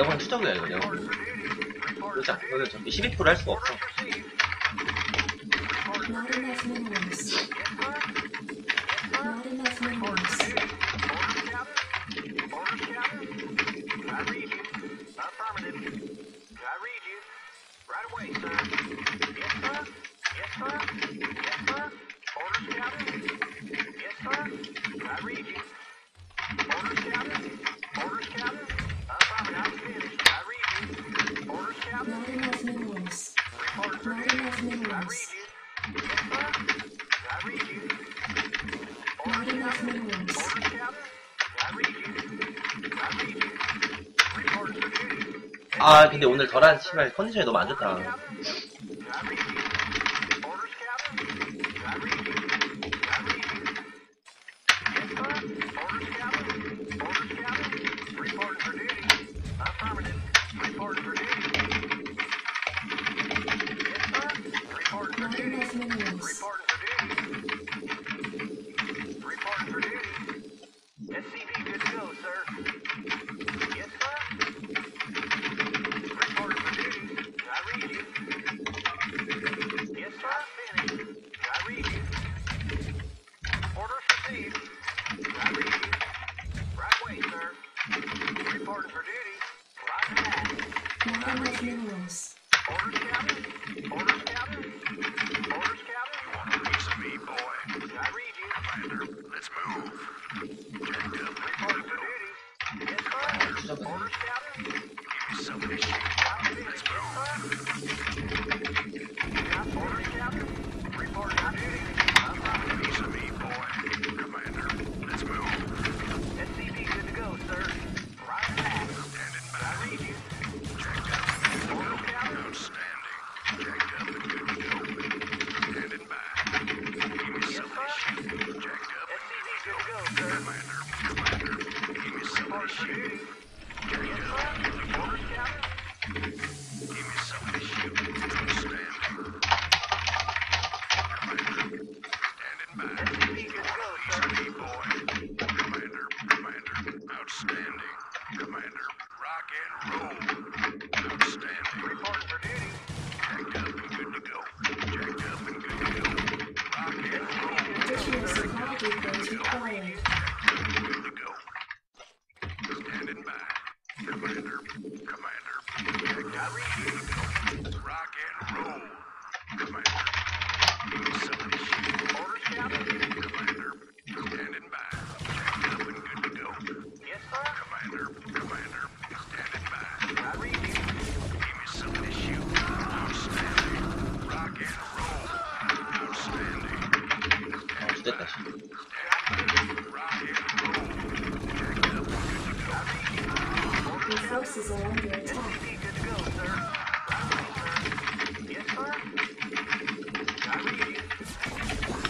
내가 본 추적이야 이거 내가 보기엔. 그렇지 않거든. 12%를 할 수가 없어. 아 근데 오늘 덜한 신발 컨디션이 너무 안 좋다. Let's go. Report on duty.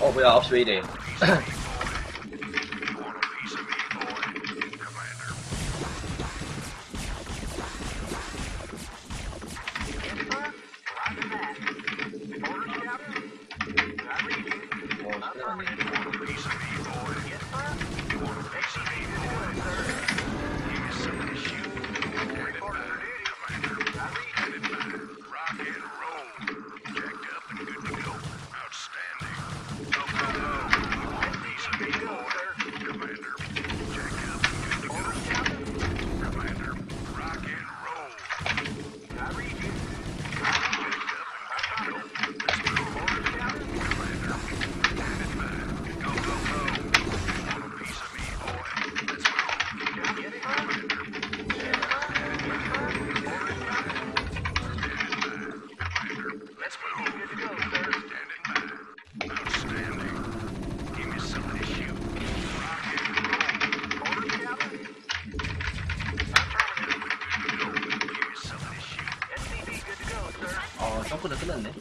Oh, we are off reading. 생각보다 끝났네.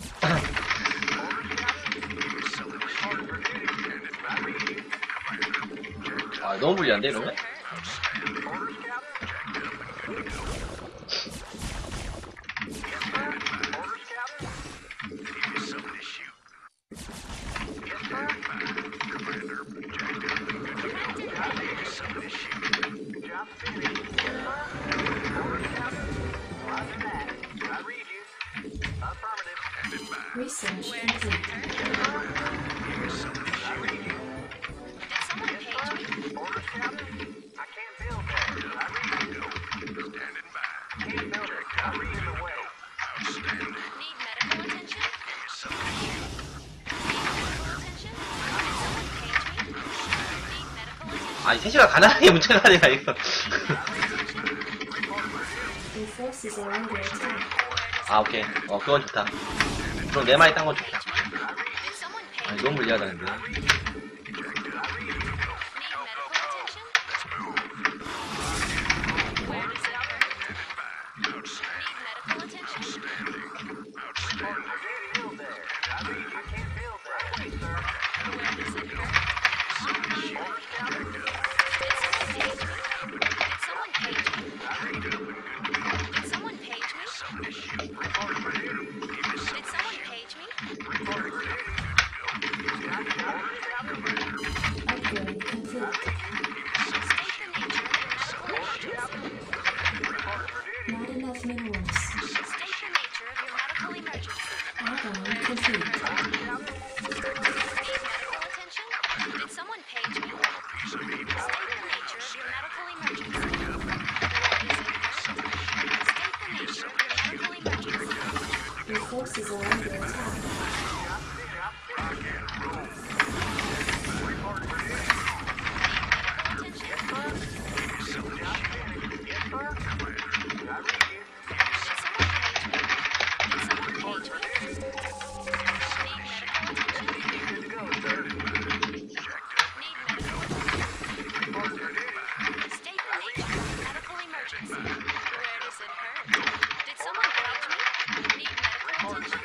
아, 너무 불리한데, 이러면? Research 아니 셋이가 가난하게 문제가 아니라 이거. 아 오케이. 어 그건 좋다. 그럼 내 말이 딴거 줄게. 아니, 너무 불리하다는데. Your forces are under attack.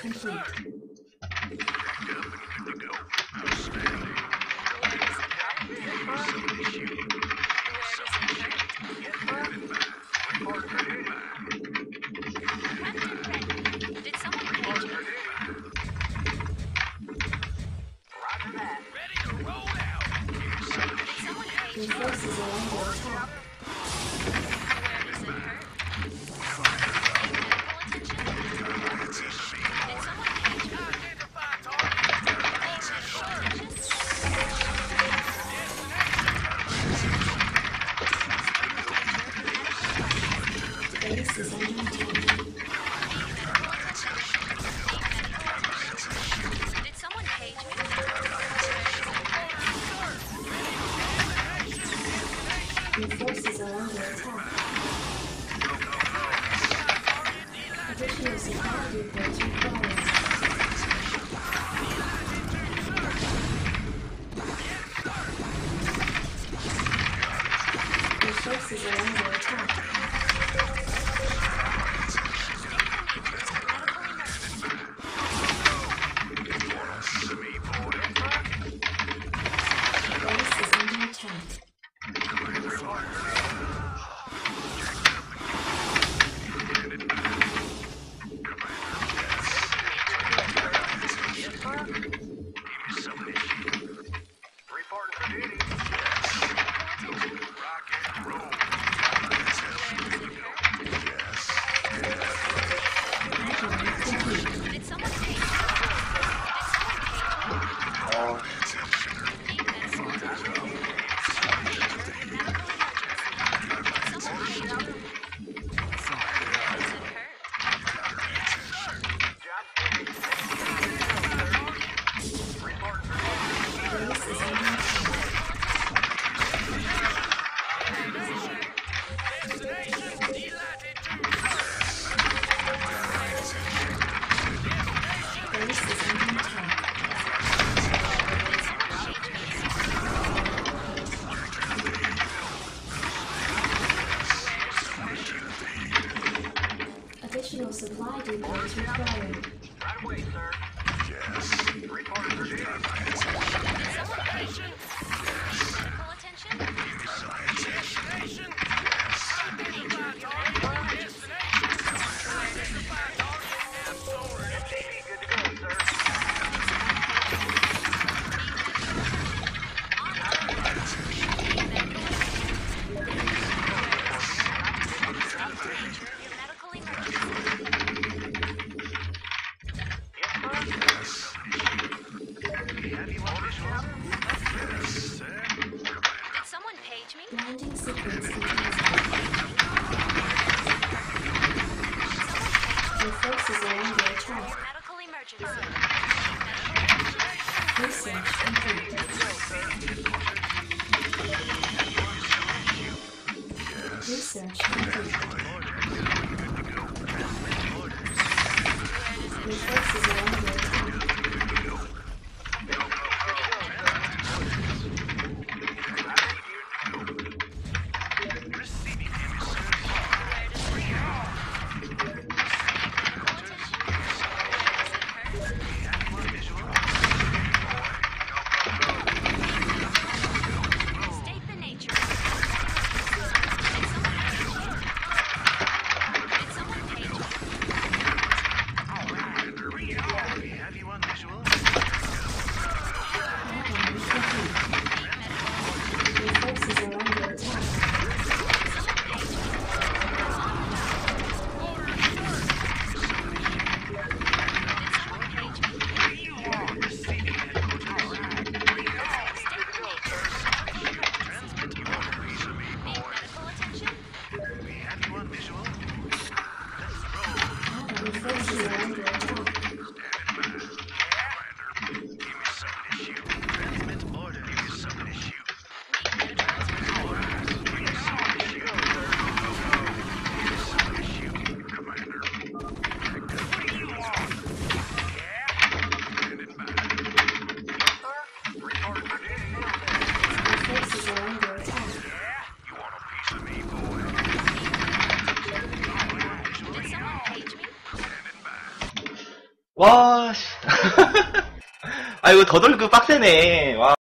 complete. Resources. Your forces are under attack. Additional supply depots required. Additional supply depot is required. Right away, sir. Yes. Report for duty. 와, 씨. 아, 이거 더덜 그 빡세네. 와.